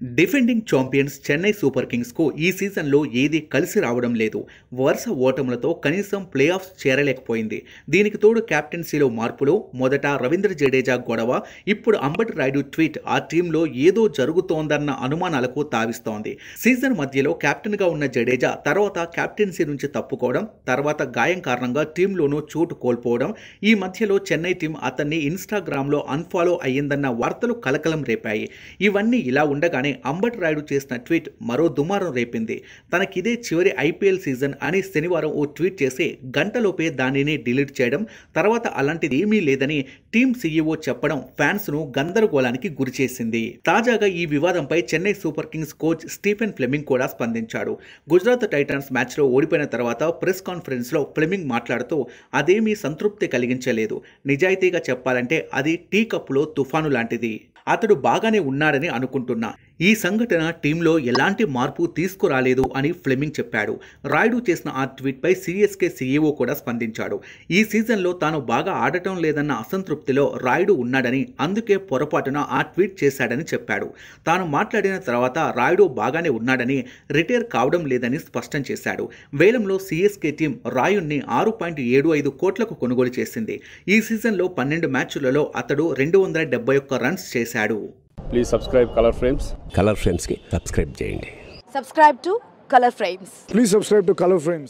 Defending champions Chennai super కింగ్స్కు ఈ సీజన్లో ఏది కలిసి రావడం లేదు. వరుస ఓటములతో కనీసం ప్లే ఆఫ్స్ చేరలేకపోయింది. దీనికి తోడు కెప్టెన్సీలో మార్పులు మొదట రవీంద్ర జడేజా గొడవ ఇప్పుడు అంబటి రాయుడు ట్వీట్ ఆ టీంలో ఏదో జరుగుతోందన్న అనుమానాలకు తావిస్తోంది. సీజన్ మధ్యలో కెప్టెన్గా ఉన్న జడేజా తర్వాత కెప్టెన్సీ నుంచి తప్పుకోవడం తర్వాత గాయం కారణంగా టీంలోనూ చోటు కోల్పోవడం ఈ మధ్యలో చెన్నై టీం అతన్ని ఇన్స్టాగ్రామ్లో అన్ఫాలో అయ్యిందన్న వార్తలు కలకలం రేపాయి. ఇవన్నీ ఇలా ఉండగానే అంబట్ రాయుడు చేసిన ట్వీట్ మరో దుమారం రేపింది. తనకిదే చివరి ఐపీఎల్ సీజన్ అని శనివారం ఓ ట్వీట్ చేసి గంటలోపే దానిని డిలీట్ చేయడం తర్వాత అలాంటిది ఏమీ లేదని టీం సీఈఓ చెప్పడం ఫ్యాన్స్ను గందరగోళానికి గురిచేసింది తాజాగా ఈ వివాదంపై Chennai super kings coach Stephen Fleming కూడా స్పందించాడు. గుజరాత్ టైటన్స్ మ్యాచ్లో ఓడిపోయిన తర్వాత ప్రెస్ కాన్ఫరెన్స్లో ఫ్లెమింగ్ మాట్లాడుతూ అదేమీ సంతృప్తి కలిగించలేదు. నిజాయితీగా చెప్పాలంటే అది టీ కప్పులో తుఫాను లాంటిది. అతడు బాగానే ఉన్నాడని అనుకుంటున్నా. ఈ సంఘటన టీంలో ఎలాంటి మార్పు తీసుకురాలేదు అని ఫ్లెమింగ్ చెప్పాడు. రాయుడు చేసిన ఆ ట్వీట్పై సిఎస్కే సీఈఓ కూడా స్పందించాడు. ఈ సీజన్లో తాను బాగా ఆడటం లేదన్న అసంతృప్తిలో రాయుడు ఉన్నాడని అందుకే పొరపాటున ఆ ట్వీట్ చేశాడని చెప్పాడు. తాను మాట్లాడిన తర్వాత రాయుడు బాగానే ఉన్నాడని రిటైర్ కావడం లేదని స్పష్టం చేశాడు. వేలంలో సీఎస్కే టీం రాయుణ్ణి ఆరు పాయింట్ ఏడు ఐదు కోట్లకు కొనుగోలు చేసింది. ఈ సీజన్లో పన్నెండు మ్యాచ్లలో అతడు రెండు వందల డెబ్బై ఒక్క రన్స్ చేశాడు. Please subscribe Color Frames Color ఫ్రేమ్స్కి subscribe చేయండి. Subscribe to Color Frames please subscribe to Color Frames